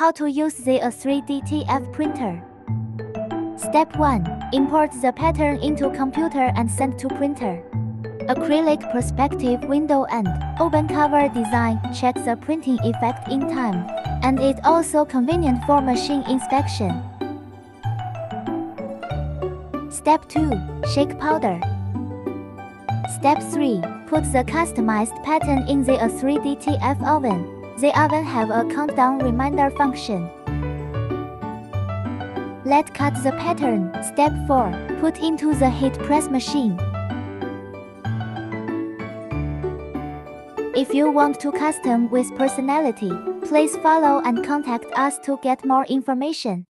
How to use the A3DTF printer. Step 1. Import the pattern into computer and send to printer. Acrylic perspective window and open cover design check the printing effect in time. And it also convenient for machine inspection. Step 2. Shake powder. Step 3. Put the customized pattern in the A3DTF oven. The even have a countdown reminder function. Let's cut the pattern. Step 4. Put into the heat press machine. If you want to custom with personality, please follow and contact us to get more information.